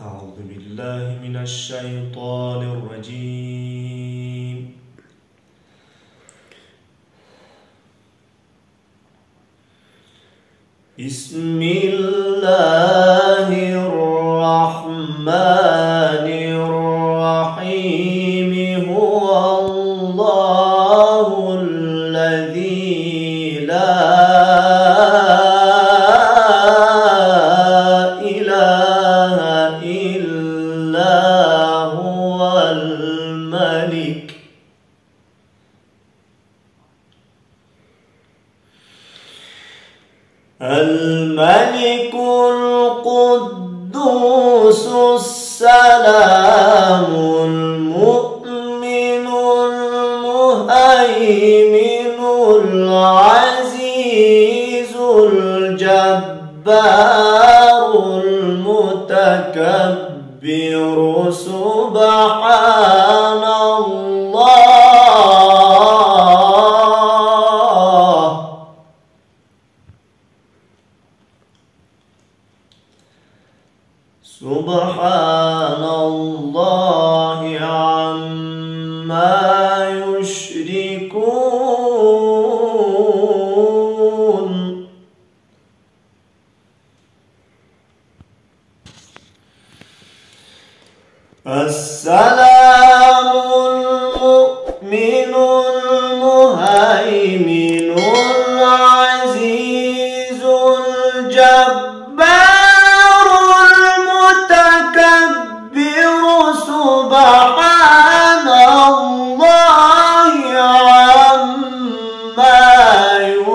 أعوذ بالله من الشيطان الرجيم. بسم الله الرحمن الرحيم. هو الله الذي لا الملك القدوس السلام المؤمن المهيمن العزيز الجبار المتكبر سبحان الله سبحان الله عما يشركون. السلام المؤمن المهيمن العزيز الجبار.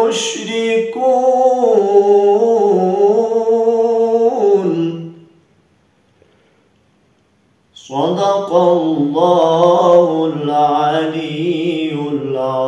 يشركون صدق الله العلي العظيم.